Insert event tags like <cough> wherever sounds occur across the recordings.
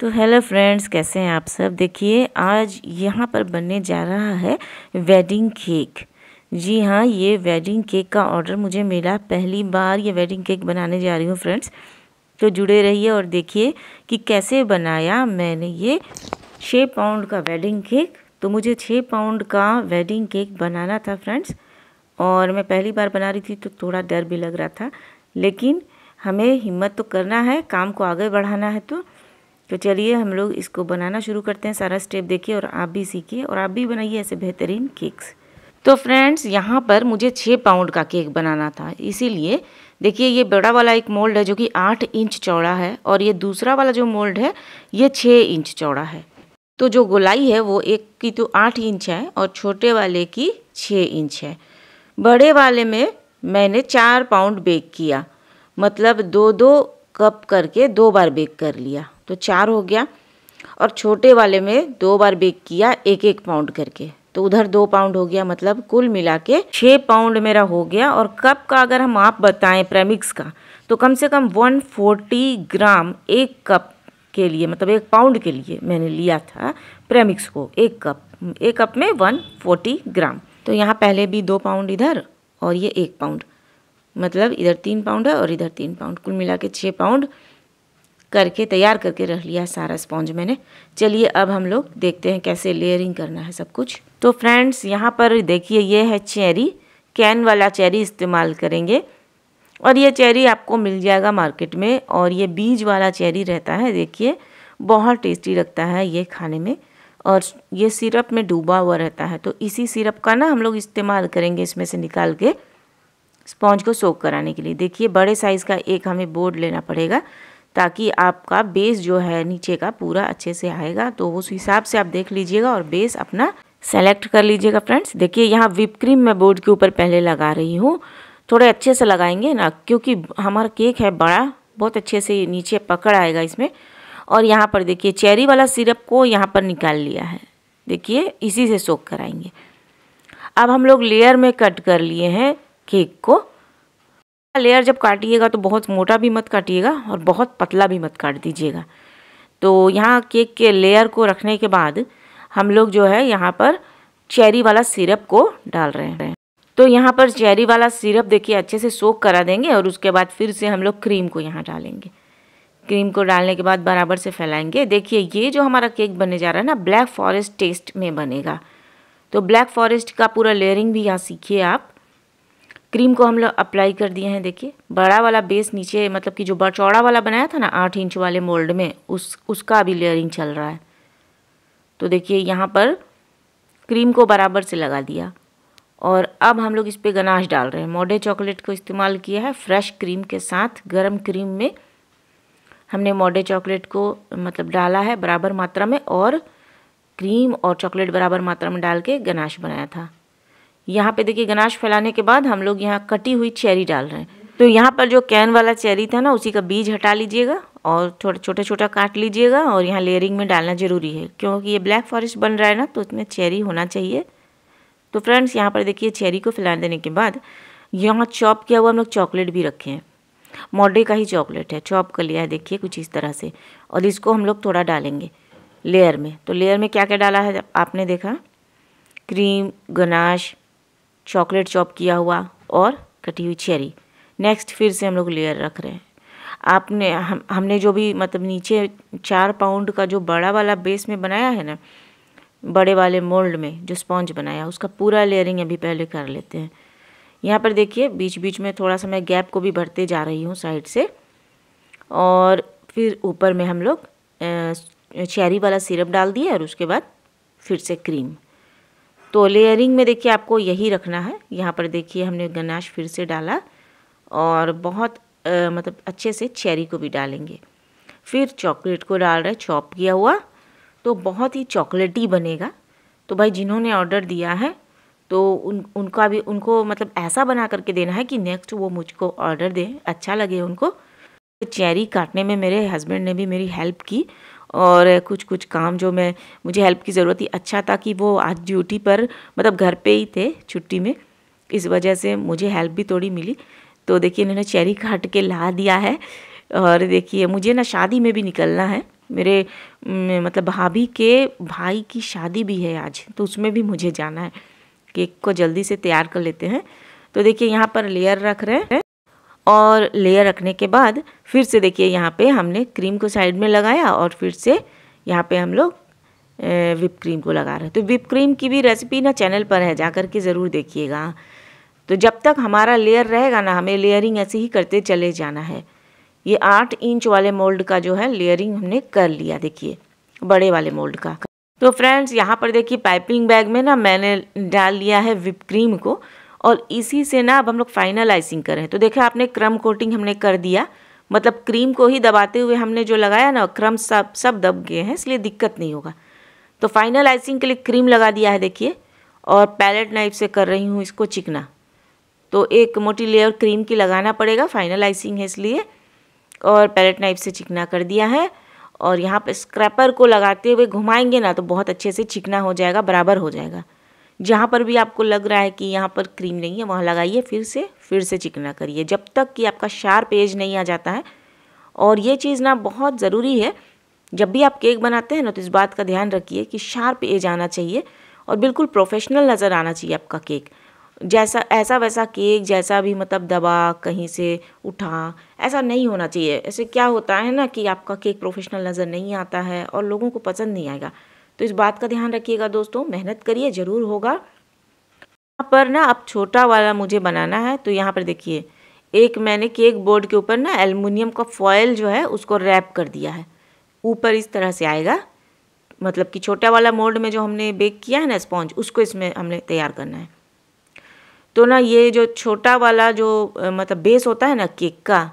तो hello friends, कैसे हैं आप सब? देखिए, आज यहाँ पर बनने जा रहा है वेडिंग केक। जी हाँ ये वेडिंग केक का ऑर्डर मुझे मिला। पहली बार ये वेडिंग केक बनाने जा रही हूँ फ्रेंड्स। तो जुड़े रहिए और देखिए कि कैसे बनाया मैंने ये छः पाउंड का वेडिंग केक। तो मुझे छः पाउंड का वेडिंग केक बनाना था फ्रेंड्स। और मैं पहली बार बना रही थी तो थोड़ा डर भी लग रहा था। लेकिन हमें हिम्मत तो करना है, काम को आगे बढ़ाना है तो। तो चलिए हम लोग इसको बनाना शुरू करते हैं। सारा स्टेप देखिए और आप भी सीखिए और आप भी बनाइए ऐसे बेहतरीन केक्स तो फ्रेंड्स यहाँ पर मुझे छः पाउंड का केक बनाना था। इसीलिए देखिए, ये बड़ा वाला एक मोल्ड है जो कि आठ इंच चौड़ा है और ये दूसरा वाला जो मोल्ड है, ये छः इंच चौड़ा है। तो जो गोलाई है, वो एक की तो आठ इंच है और छोटे वाले की छः इंच है। बड़े वाले में मैंने चार पाउंड बेक किया। मतलब दो दो कप करके दो बार बेक कर लिया। तो चार हो गया और छोटे वाले में दो बार बेक किया एक एक पाउंड करके। तो उधर दो पाउंड हो गया मतलब कुल मिला के छः पाउंड मेरा हो गया और कप का अगर हम आप बताएँ प्रेमिक्स का तो कम से कम 140 ग्राम एक कप के लिए मतलब एक पाउंड के लिए मैंने लिया था प्रेमिक्स को, एक कप एक कप में 140 ग्राम। तो यहाँ पहले भी दो पाउंड इधर और ये एक पाउंड। मतलब इधर तीन पाउंड है और इधर तीन पाउंड कुल मिला के छः पाउंड करके, तैयार करके रख लिया सारा स्पॉन्ज मैंने। चलिए अब हम लोग देखते हैं कैसे लेयरिंग करना है सब कुछ। तो फ्रेंड्स यहाँ पर देखिए, ये है चेरी कैन वाला चेरी इस्तेमाल करेंगे। और ये चेरी आपको मिल जाएगा मार्केट में और ये बीज वाला चेरी रहता है, देखिए। बहुत टेस्टी लगता है ये खाने में। और ये सिरप में डूबा हुआ रहता है। तो इसी सिरप का ना हम लोग इस्तेमाल करेंगे इसमें से निकाल के। स्पॉन्ज को सोक कराने के लिए। देखिए, बड़े साइज़ का एक हमें बोर्ड लेना पड़ेगा, ताकि आपका बेस जो है नीचे का पूरा अच्छे से आएगा। तो उस हिसाब से आप देख लीजिएगा और बेस अपना सेलेक्ट कर लीजिएगा फ्रेंड्स देखिए, यहाँ विप क्रीम मैं बोर्ड के ऊपर पहले लगा रही हूँ। थोड़े अच्छे से लगाएँगे ना, क्योंकि हमारा केक है बड़ा, बहुत अच्छे से नीचे पकड़ आएगा इसमें। और यहाँ पर देखिए चेरी वाला सिरप को यहाँ पर निकाल लिया है। देखिए, इसी से सोख कराएँगे। अब हम लोग लेयर में कट कर लिए हैं। केक को। लेयर जब काटिएगा तो बहुत मोटा भी मत काटिएगा और बहुत पतला भी मत काट दीजिएगा। तो यहाँ केक के लेयर को रखने के बाद हम लोग जो है यहाँ पर चेरी वाला सिरप को डाल रहे हैं। तो यहाँ पर चेरी वाला सिरप देखिए अच्छे से सोख करा देंगे और उसके बाद फिर से हम लोग क्रीम को यहाँ डालेंगे। क्रीम को डालने के बाद बराबर से फैलाएँगे। देखिए ये जो हमारा केक बनने जा रहा है ना ब्लैक फॉरेस्ट टेस्ट में बनेगा। तो ब्लैक फॉरेस्ट का पूरा लेयरिंग भी यहाँ सीखिए आप। क्रीम को हम लोग अप्लाई कर दिए हैं, देखिए। बड़ा वाला बेस नीचे मतलब कि जो चौड़ा वाला बनाया था ना, आठ इंच वाले मोल्ड में, उस, उसका अभी लेयरिंग चल रहा है। तो देखिए, यहाँ पर क्रीम को बराबर से लगा दिया। और अब हम लोग इस पर गनाश डाल रहे हैं। मोडे चॉकलेट को इस्तेमाल किया है फ्रेश क्रीम के साथ। गर्म क्रीम में हमने मोडे चॉकलेट को मतलब डाला है बराबर मात्रा में, और क्रीम और चॉकलेट बराबर मात्रा में डाल के गनाश बनाया था। यहाँ पे देखिए, गनाश फैलाने के बाद हम लोग यहाँ कटी हुई चेरी डाल रहे हैं। तो यहाँ पर जो कैन वाला चेरी था ना, उसी का बीज हटा लीजिएगा और थोड़ा छोटा छोटा काट लीजिएगा और यहाँ लेयरिंग में डालना ज़रूरी है, क्योंकि ये ब्लैक फॉरेस्ट बन रहा है ना तो उसमें चेरी होना चाहिए। तो फ्रेंड्स, यहाँ पर देखिए, चेरी को फैला देने के बाद यहाँ चॉप किया हुआ हम लोग चॉकलेट भी रखे हैं। मॉडे का ही चॉकलेट है, चॉप कर लिया है, देखिए, कुछ इस तरह से। और इसको हम लोग थोड़ा डालेंगे लेयर में। तो लेयर में क्या क्या डाला है, आपने देखा? क्रीम, गनाश चॉकलेट चॉप किया हुआ और कटी हुई चेरी। नेक्स्ट फिर से हम लोग लेयर रख रहे हैं। आपने, हम, हमने जो भी मतलब नीचे चार पाउंड का जो बड़ा वाला बेस में बनाया है ना, बड़े वाले मोल्ड में जो स्पॉन्ज बनाया, उसका पूरा लेयरिंग अभी पहले कर लेते हैं। यहाँ पर देखिए बीच बीच में थोड़ा सा मैं गैप को भी भरते जा रही हूँ साइड से। और फिर ऊपर में हम लोग चेरी वाला सिरप डाल दिए और उसके बाद फिर से क्रीम तो लेयरिंग में देखिए आपको यही रखना है। यहाँ पर देखिए हमने गनाश फिर से डाला और बहुत आ, मतलब अच्छे से चेरी को भी डालेंगे। फिर चॉकलेट को डाल रहे चॉप किया हुआ तो बहुत ही चॉकलेटी बनेगा। तो भाई जिन्होंने ऑर्डर दिया है तो उन उनका भी उनको मतलब ऐसा बना करके देना है कि नेक्स्ट वो मुझको ऑर्डर दें अच्छा लगे उनको। चेरी काटने में मेरे हस्बैंड ने भी मेरी हेल्प की और कुछ कुछ काम जो मैं, मुझे हेल्प की ज़रूरत थी। अच्छा था कि वो आज ड्यूटी पर मतलब घर पे ही थे छुट्टी में। इस वजह से मुझे हेल्प भी थोड़ी मिली। तो देखिए, इन्होंने चेरी <laughs> काट के ला दिया है। और देखिए, मुझे ना शादी में भी निकलना है। मेरे मतलब भाभी के भाई की शादी भी है आज। तो उसमें भी मुझे जाना है। केक को जल्दी से तैयार कर लेते हैं। तो देखिए, यहाँ पर लेयर रख रहे हैं। और लेयर रखने के बाद फिर से देखिए यहाँ पे हमने क्रीम को साइड में लगाया और फिर से यहाँ पे हम लोग विप क्रीम को लगा रहे हैं। तो विप क्रीम की भी रेसिपी ना चैनल पर है जा कर के ज़रूर देखिएगा। तो जब तक हमारा लेयर रहेगा ना, हमें लेयरिंग ऐसे ही करते चले जाना है। ये आठ इंच वाले मोल्ड का जो है लेयरिंग हमने कर लिया, देखिए, बड़े वाले मोल्ड का। तो फ्रेंड्स यहाँ पर देखिए पाइपिंग बैग में ना मैंने डाल लिया है विप क्रीम को। और इसी से ना अब हम लोग फाइनल आइसिंग करें तो देखिए आपने क्रम कोटिंग हमने कर दिया। मतलब क्रीम को ही दबाते हुए हमने जो लगाया ना क्रम सब सब दब गए हैं, इसलिए दिक्कत नहीं होगा। तो फाइनल आइसिंग के लिए क्रीम लगा दिया है, देखिए। और पैलेट नाइफ से कर रही हूँ इसको चिकना। तो एक मोटी लेयर क्रीम की लगाना पड़ेगा फाइनल आइसिंग है इसलिए। और पैलेट नाइफ से चिकना कर दिया है। और यहाँ पर स्क्रैपर को लगाते हुए घुमाएँगे ना तो बहुत अच्छे से चिकना हो जाएगा, बराबर हो जाएगा। जहाँ पर भी आपको लग रहा है कि यहाँ पर क्रीम नहीं है, वहाँ लगाइए, फिर से फिर से चिकना करिए। जब तक कि आपका शार्प एज नहीं आ जाता है। और ये चीज़ ना बहुत ज़रूरी है। जब भी आप केक बनाते हैं ना तो इस बात का ध्यान रखिए कि शार्प एज आना चाहिए और बिल्कुल प्रोफेशनल नज़र आना चाहिए आपका केक जैसा, ऐसा वैसा केक जैसा भी मतलब दबा, कहीं से उठा, ऐसा नहीं होना चाहिए। ऐसे क्या होता है ना कि आपका केक प्रोफेशनल नज़र नहीं आता है और लोगों को पसंद नहीं आएगा। तो इस बात का ध्यान रखिएगा दोस्तों, मेहनत करिए, ज़रूर होगा। यहाँ पर ना, अब छोटा वाला मुझे बनाना है तो यहाँ पर देखिए, एक मैंने केक बोर्ड के ऊपर ना एलुमिनियम का फॉयल जो है, उसको रैप कर दिया है। ऊपर इस तरह से आएगा मतलब कि छोटा वाला मोल्ड में जो हमने बेक किया है ना स्पॉन्ज, उसको इसमें हमने तैयार करना है। तो ना ये जो छोटा वाला जो मतलब बेस होता है ना केक का,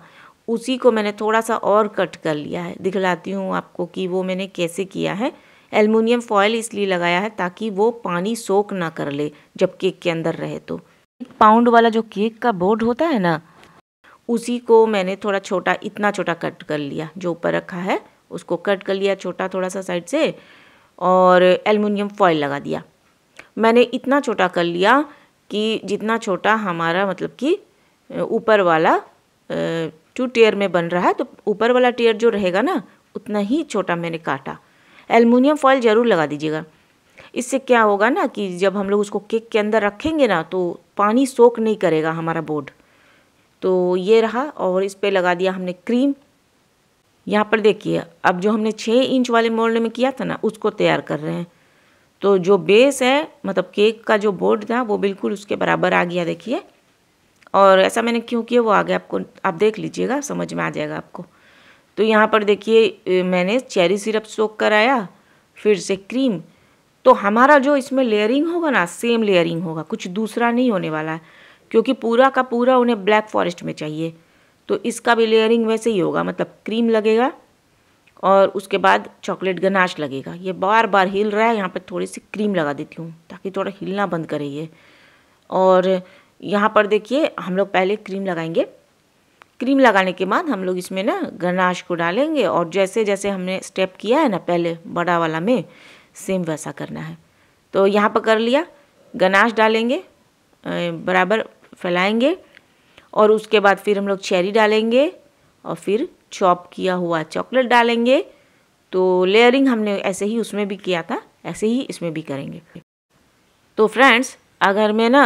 उसी को मैंने थोड़ा सा और कट कर लिया है। दिखलाती हूँ आपको कि वो मैंने कैसे किया है। एलुमिनियम फॉयल इसलिए लगाया है ताकि वो पानी सोख ना कर ले जब केक के अंदर रहे तो। एक पाउंड वाला जो केक का बोर्ड होता है ना, उसी को मैंने थोड़ा छोटा, इतना छोटा कट कर लिया, जो ऊपर रखा है, उसको कट कर लिया छोटा थोड़ा सा साइड से और एलुमिनियम फॉयल लगा दिया। मैंने इतना छोटा कर लिया कि जितना छोटा हमारा मतलब कि, ऊपर वाला टू टेयर में बन रहा है तो ऊपर वाला टेयर जो रहेगा ना, उतना ही छोटा मैंने काटा। एलुमिनियम फॉयल ज़रूर लगा दीजिएगा। इससे क्या होगा ना कि जब हम लोग उसको केक के अंदर रखेंगे ना तो पानी सोख नहीं करेगा हमारा बोर्ड। तो ये रहा और इस पर लगा दिया हमने क्रीम। यहाँ पर देखिए, अब जो हमने छः इंच वाले मोल्ड में किया था ना, उसको तैयार कर रहे हैं। तो जो बेस है मतलब केक का जो बोर्ड था, वो बिल्कुल उसके बराबर आ गया, देखिए। और ऐसा मैंने क्यों किया, वो आगे आपको, आप देख लीजिएगा, समझ में आ जाएगा आपको। तो यहाँ पर देखिए मैंने चेरी सिरप सोख कराया फिर से क्रीम। तो हमारा जो इसमें लेयरिंग होगा ना, सेम लेयरिंग होगा, कुछ दूसरा नहीं होने वाला है, क्योंकि पूरा का पूरा उन्हें ब्लैक फॉरेस्ट में चाहिए। तो इसका भी लेयरिंग वैसे ही होगा मतलब क्रीम लगेगा और उसके बाद चॉकलेट गनाश लगेगा। ये बार बार हिल रहा है, यहाँ पर थोड़ी सी क्रीम लगा देती हूँ, ताकि थोड़ा हिलना बंद करे ये। और यहाँ पर देखिए, हम लोग पहले क्रीम लगाएँगे। क्रीम लगाने के बाद हम लोग इसमें ना गनाश को डालेंगे और जैसे जैसे हमने स्टेप किया है ना, पहले बड़ा वाला में सेम वैसा करना है। तो यहाँ पर कर लिया गनाश डालेंगे बराबर फैलाएँगे और उसके बाद फिर हम लोग चेरी डालेंगे और फिर चॉप किया हुआ चॉकलेट डालेंगे। तो लेयरिंग हमने ऐसे ही उसमें भी किया था, ऐसे ही इसमें भी करेंगे। तो फ्रेंड्स अगर मैं ना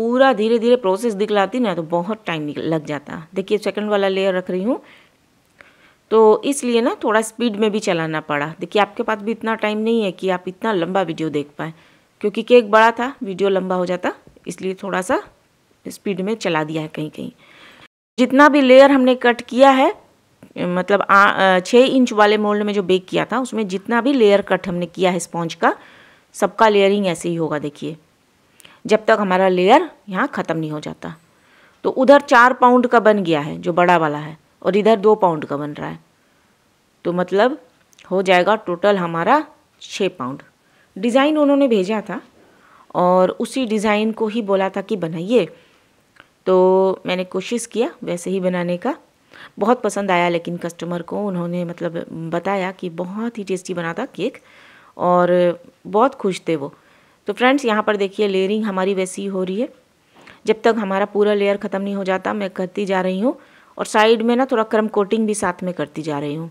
पूरा धीरे धीरे प्रोसेस दिखलाती ना तो बहुत टाइम लग जाता। देखिए सेकंड वाला लेयर रख रही हूँ। तो इसलिए ना थोड़ा स्पीड में भी चलाना पड़ा। देखिए, आपके पास भी इतना टाइम नहीं है कि आप इतना लंबा वीडियो देख पाएँ। क्योंकि केक बड़ा था वीडियो लंबा हो जाता, इसलिए थोड़ा सा स्पीड में चला दिया है कहीं कहीं जितना भी लेयर हमने कट किया है मतलब छः इंच वाले मोल्ड में जो बेक किया था, उसमें जितना भी लेयर कट हमने किया है स्पॉन्ज का, सबका लेयरिंग ऐसे ही होगा, देखिए। जब तक हमारा लेयर यहाँ ख़त्म नहीं हो जाता। तो उधर चार पाउंड का बन गया है, जो बड़ा वाला है, और इधर दो पाउंड का बन रहा है। तो मतलब हो जाएगा टोटल हमारा छः पाउंड डिज़ाइन उन्होंने भेजा था, और उसी डिज़ाइन को ही बोला था कि बनाइए। तो मैंने कोशिश किया वैसे ही बनाने का। बहुत पसंद आया, लेकिन कस्टमर को उन्होंने मतलब बताया कि बहुत ही टेस्टी बना था केक और बहुत खुश थे वो। तो फ्रेंड्स, यहाँ पर देखिए, लेयरिंग हमारी वैसी हो रही है। जब तक हमारा पूरा लेयर ख़त्म नहीं हो जाता, मैं करती जा रही हूँ और साइड में ना थोड़ा क्रम कोटिंग भी साथ में करती जा रही हूँ।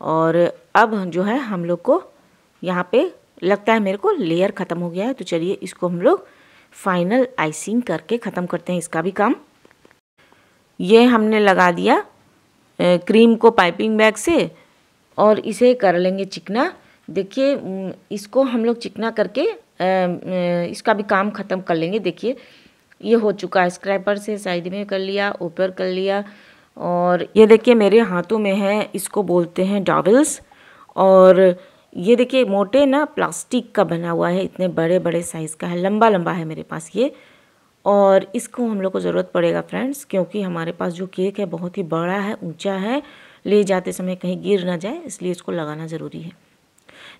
और अब जो है, हम लोग को यहाँ पे लगता है मेरे को लेयर ख़त्म हो गया है तो चलिए इसको हम लोग फाइनल आइसिंग करके ख़त्म करते हैं इसका भी काम। ये हमने लगा दिया क्रीम को पाइपिंग बैग से और इसे कर लेंगे चिकना। देखिए इसको हम लोग चिकना करके इसका भी काम ख़त्म कर लेंगे। देखिए, ये हो चुका है। स्क्रैपर से साइड में कर लिया, ऊपर कर लिया और ये देखिए मेरे हाथों में है, इसको बोलते हैं डॉवल्स और ये देखिए मोटे ना प्लास्टिक का बना हुआ है, इतने बड़े बड़े साइज़ का है लंबा लंबा है मेरे पास ये और इसको हम लोग को ज़रूरत पड़ेगा फ्रेंड्स क्योंकि हमारे पास जो केक है बहुत ही बड़ा है, ऊँचा है, ले जाते समय कहीं गिर ना जाए, इसलिए इसको लगाना ज़रूरी है।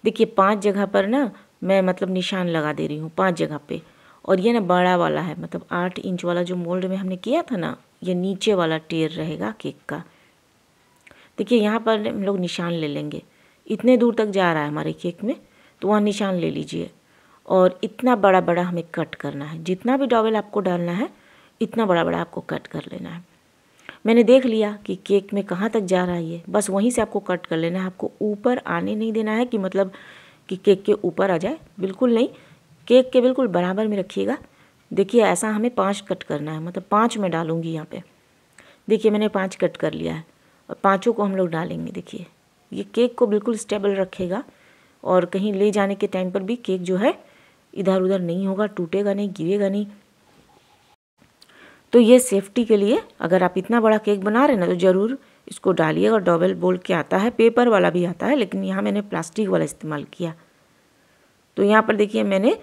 देखिए पाँच जगह पर ना मैं मतलब निशान लगा दे रही हूँ पाँच जगह पे। और ये ना बड़ा वाला है मतलब आठ इंच वाला जो मोल्ड में हमने किया था ना, ये नीचे वाला टेयर रहेगा केक का। देखिए, यहाँ पर हम लोग निशान ले लेंगे। इतने दूर तक जा रहा है हमारे केक में तो वहाँ निशान ले लीजिए। और इतना बड़ा बड़ा हमें कट करना है। जितना भी डॉबल आपको डालना है, इतना बड़ा बड़ा आपको कट कर लेना है। मैंने देख लिया कि केक में कहाँ तक जा रहा है ये। बस वहीं से आपको कट कर लेना है। आपको ऊपर आने नहीं देना है कि मतलब कि केक के ऊपर आ जाए। बिल्कुल नहीं। केक के बिल्कुल बराबर में रखिएगा। देखिए, ऐसा हमें पाँच कट करना है। मतलब पाँच में डालूँगी यहाँ पे। देखिए, मैंने पाँच कट कर लिया है। और पाँचों को हम लोग डालेंगे। देखिए, ये केक को बिल्कुल स्टेबल रखेगा। और कहीं ले जाने के टाइम पर भी केक जो है इधर उधर नहीं होगा, टूटेगा नहीं, गिरेगा नहीं। तो ये सेफ्टी के लिए अगर आप इतना बड़ा केक बना रहे ना तो ज़रूर इसको डालिए और डबल बोल के आता है। पेपर वाला भी आता है, लेकिन यहाँ मैंने प्लास्टिक वाला इस्तेमाल किया। तो यहाँ पर देखिए मैंने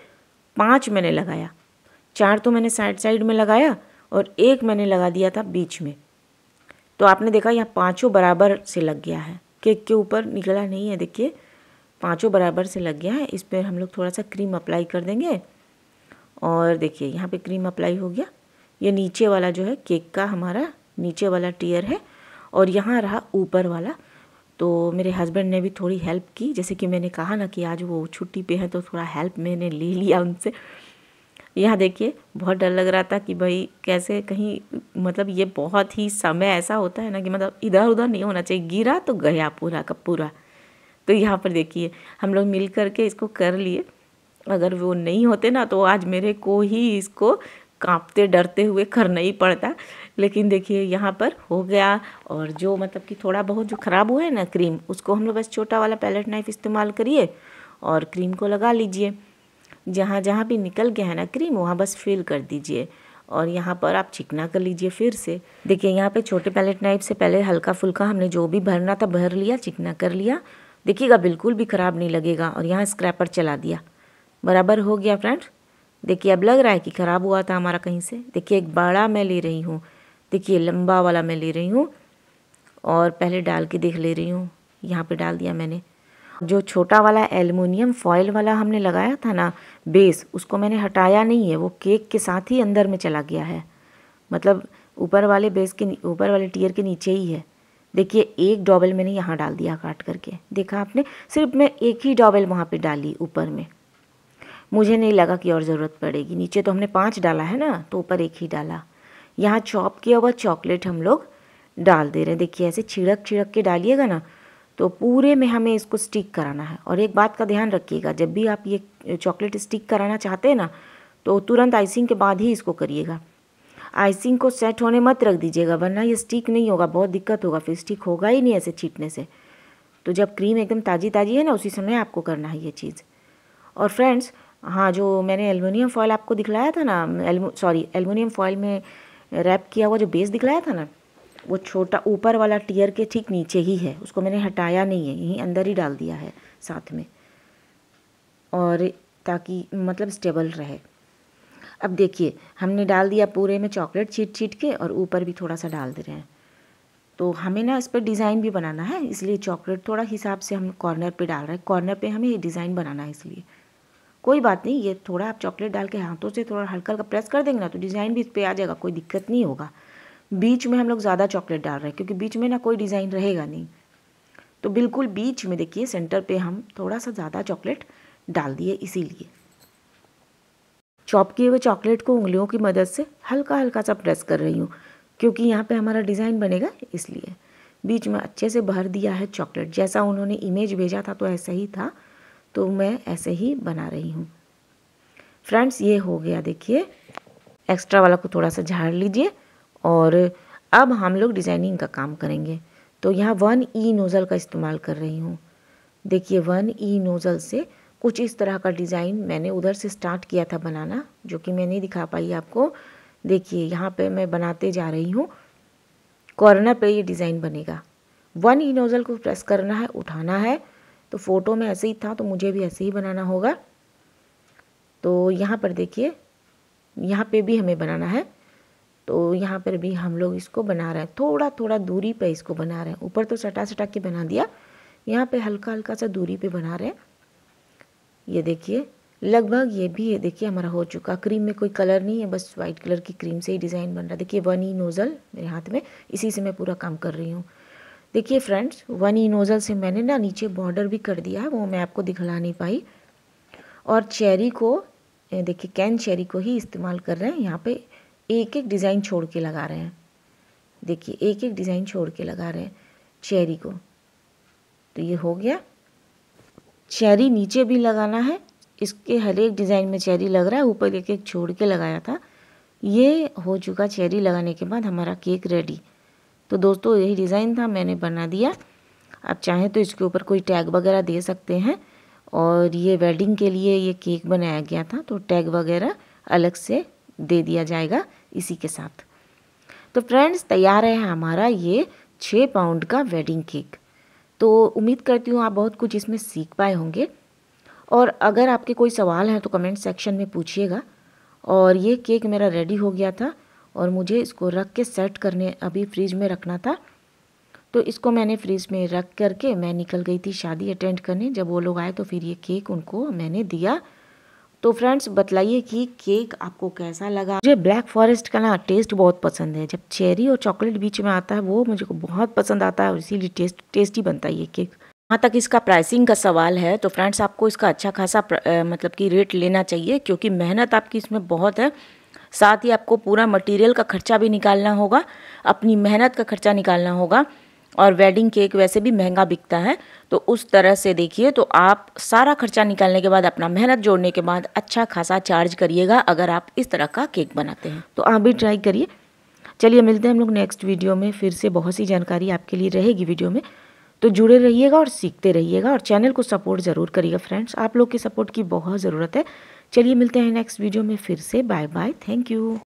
पाँच मैंने लगाया। चार तो मैंने साइड साइड में लगाया और एक मैंने लगा दिया था बीच में। तो आपने देखा यहाँ पाँचों बराबर से लग गया है। केक के ऊपर निकला नहीं है, देखिए। पाँचों बराबर से लग गया है। इस पर हम लोग थोड़ा सा क्रीम अप्लाई कर देंगे। और देखिए, यहाँ पे क्रीम अप्लाई हो गया। ये नीचे वाला जो है, केक का हमारा नीचे वाला टीयर है। और यहाँ रहा ऊपर वाला। तो मेरे हस्बैंड ने भी थोड़ी हेल्प की, जैसे कि मैंने कहा ना कि आज वो छुट्टी पे है तो थोड़ा हेल्प मैंने ले लिया उनसे। यहाँ देखिए, बहुत डर लग रहा था कि भाई कैसे कहीं मतलब ये बहुत ही समय ऐसा होता है ना कि मतलब इधर उधर नहीं होना चाहिए, गिरा तो गया पूरा का पूरा। तो यहाँ पर देखिए, हम लोग मिल कर के इसको कर लिए। अगर वो नहीं होते ना तो आज मेरे को ही इसको कांपते डरते हुए करना ही पड़ता। लेकिन देखिए, यहाँ पर हो गया और जो मतलब कि थोड़ा बहुत जो ख़राब हुआ है ना क्रीम, उसको हम लोग बस छोटा वाला पैलेट नाइफ इस्तेमाल करिए और क्रीम को लगा लीजिए। जहाँ जहाँ भी निकल गया है ना क्रीम, वहाँ बस फिल कर दीजिए और यहाँ पर आप चिकना कर लीजिए फिर से। देखिए, यहाँ पे छोटे पैलेट नाइफ से पहले हल्का फुल्का हमने जो भी भरना था भर लिया, चिकना कर लिया। देखिएगा, बिल्कुल भी ख़राब नहीं लगेगा और यहाँ स्क्रैपर चला दिया। बराबर हो गया फ्रेंड्स। देखिए, अब लग रहा है कि ख़राब हुआ था हमारा कहीं से। देखिए, एक बड़ा मैं ले रही हूँ। देखिए, लंबा वाला मैं ले रही हूँ और पहले डाल के देख ले रही हूँ। यहाँ पे डाल दिया मैंने। जो छोटा वाला एलुमिनियम फॉयल वाला हमने लगाया था ना, बेस, उसको मैंने हटाया नहीं है, वो केक के साथ ही अंदर में चला गया है। मतलब ऊपर वाले बेस के ऊपर वाले टीयर के नीचे ही है। देखिए, एक डॉबल मैंने यहाँ डाल दिया काट करके। देखा आपने? सिर्फ़ मैं एक ही डॉबल वहाँ पे डाली ऊपर में। मुझे नहीं लगा कि और ज़रूरत पड़ेगी। नीचे तो हमने पाँच डाला है ना तो ऊपर एक ही डाला। यहाँ चॉप किया हुआ चॉकलेट हम लोग डाल दे रहे हैं। देखिए, ऐसे छिड़क छिड़क के डालिएगा ना तो पूरे में हमें इसको स्टिक कराना है। और एक बात का ध्यान रखिएगा, जब भी आप ये चॉकलेट स्टिक कराना चाहते हैं ना तो तुरंत आइसिंग के बाद ही इसको करिएगा। आइसिंग को सेट होने मत रख दीजिएगा, वरना ये स्टिक नहीं होगा, बहुत दिक्कत होगा, फिर स्टिक होगा ही नहीं ऐसे छीटने से। तो जब क्रीम एकदम ताज़ी ताज़ी है ना, उसी समय आपको करना है ये चीज़। और फ्रेंड्स हाँ जो मैंने एलुमिनियम फॉयल आपको दिखलाया था ना सॉरी एलुमिनियम फॉयल में रैप किया हुआ जो बेस दिखलाया था ना, वो छोटा ऊपर वाला टीयर के ठीक नीचे ही है। उसको मैंने हटाया नहीं है, यहीं अंदर ही डाल दिया है साथ में। और ताकि मतलब स्टेबल रहे। अब देखिए, हमने डाल दिया पूरे में चॉकलेट छीट छीट के और ऊपर भी थोड़ा सा डाल दे रहे हैं। तो हमें ना इस पर डिज़ाइन भी बनाना है, इसलिए चॉकलेट थोड़ा हिसाब से हम कॉर्नर पे डाल रहे हैं। कॉर्नर पे हमें ये डिज़ाइन बनाना है इसलिए। कोई बात नहीं, ये थोड़ा आप चॉकलेट डाल के हाथों से थोड़ा हल्का हल्का प्रेस कर देंगे ना तो डिज़ाइन भी इस पर आ जाएगा, कोई दिक्कत नहीं होगा। बीच में हम लोग ज़्यादा चॉकलेट डाल रहे हैं, क्योंकि बीच में ना कोई डिज़ाइन रहेगा नहीं। तो बिल्कुल बीच में देखिए, सेंटर पे हम थोड़ा सा ज़्यादा चॉकलेट डाल दिए इसीलिए। चॉप किए हुए चॉकलेट को उंगलियों की मदद से हल्का हल्का सा प्रेस कर रही हूँ, क्योंकि यहाँ पे हमारा डिज़ाइन बनेगा इसलिए। बीच में अच्छे से भर दिया है चॉकलेट, जैसा उन्होंने इमेज भेजा था तो ऐसा ही था। तो मैं ऐसे ही बना रही हूँ। फ्रेंड्स, ये हो गया देखिए। एक्स्ट्रा वाला को थोड़ा सा झाड़ लीजिए और अब हम लोग डिज़ाइनिंग का काम करेंगे। तो यहाँ वन ई नोज़ल का इस्तेमाल कर रही हूँ। देखिए, वन ई नोज़ल से कुछ इस तरह का डिज़ाइन मैंने उधर से स्टार्ट किया था बनाना, जो कि मैं नहीं दिखा पाई आपको। देखिए, यहाँ पे मैं बनाते जा रही हूँ। कॉर्नर पे ये डिज़ाइन बनेगा। वन ई नोज़ल को प्रेस करना है, उठाना है। तो फ़ोटो में ऐसे ही था तो मुझे भी ऐसे ही बनाना होगा। तो यहाँ पर देखिए, यहाँ पे भी हमें बनाना है। तो यहाँ पर भी हम लोग इसको बना रहे हैं। थोड़ा थोड़ा दूरी पे इसको बना रहे हैं। ऊपर तो सटा सटा के बना दिया। यहाँ पे हल्का हल्का सा दूरी पे बना रहे हैं। ये देखिए, लगभग ये भी है देखिए, हमारा हो चुका। क्रीम में कोई कलर नहीं है, बस वाइट कलर की क्रीम से ही डिज़ाइन बन रहा है। देखिए, वन ही नोज़ल मेरे हाथ में। इसी से मैं पूरा काम कर रही हूँ। देखिए फ्रेंड्स वन ई नोज़ल से मैंने ना नीचे बॉर्डर भी कर दिया है, वो मैं आपको दिखला नहीं पाई। और चेरी को देखिए कैन चेरी को ही इस्तेमाल कर रहे हैं, यहाँ पे एक एक डिज़ाइन छोड़ के लगा रहे हैं। देखिए, एक एक डिज़ाइन छोड़ के लगा रहे हैं चेरी को। तो ये हो गया। चेरी नीचे भी लगाना है, इसके हर एक डिज़ाइन में चेरी लग रहा है, ऊपर एक एक छोड़ के लगाया था। ये हो चुका चेरी लगाने के बाद हमारा केक रेडी तो दोस्तों, यही डिज़ाइन था, मैंने बना दिया। आप चाहें तो इसके ऊपर कोई टैग वगैरह दे सकते हैं। और ये वेडिंग के लिए ये केक बनाया गया था तो टैग वगैरह अलग से दे दिया जाएगा इसी के साथ। तो फ्रेंड्स तैयार है हमारा ये छः पाउंड का वेडिंग केक तो उम्मीद करती हूँ आप बहुत कुछ इसमें सीख पाए होंगे। और अगर आपके कोई सवाल हैं तो कमेंट सेक्शन में पूछिएगा। और ये केक मेरा रेडी हो गया था। और मुझे इसको रख के सेट करने अभी फ्रिज में रखना था। तो इसको मैंने फ्रिज में रख करके मैं निकल गई थी शादी अटेंड करने। जब वो लोग आए तो फिर ये केक उनको मैंने दिया। तो फ्रेंड्स, बतलाइए कि केक आपको कैसा लगा? मुझे ब्लैक फॉरेस्ट का ना टेस्ट बहुत पसंद है। जब चेरी और चॉकलेट बीच में आता है, वो मुझे को बहुत पसंद आता है और इसीलिए टेस्ट, टेस्टी बनता है ये केक। जहाँ तक इसका प्राइसिंग का सवाल है तो फ्रेंड्स, आपको इसका अच्छा खासा मतलब कि रेट लेना चाहिए, क्योंकि मेहनत आपकी इसमें बहुत है। साथ ही आपको पूरा मटेरियल का खर्चा भी निकालना होगा, अपनी मेहनत का खर्चा निकालना होगा और वेडिंग केक वैसे भी महँगा बिकता है। तो उस तरह से देखिए तो आप सारा खर्चा निकालने के बाद, अपना मेहनत जोड़ने के बाद अच्छा खासा चार्ज करिएगा अगर आप इस तरह का केक बनाते हैं। तो आप भी ट्राई करिए। चलिए, मिलते हैं हम लोग नेक्स्ट वीडियो में। फिर से बहुत सी जानकारी आपके लिए रहेगी वीडियो में। तो जुड़े रहिएगा और सीखते रहिएगा और चैनल को सपोर्ट ज़रूर करिएगा। फ्रेंड्स आप लोग की सपोर्ट की बहुत ज़रूरत है। चलिए मिलते हैं नेक्स्ट वीडियो में फिर से। Bye bye thank you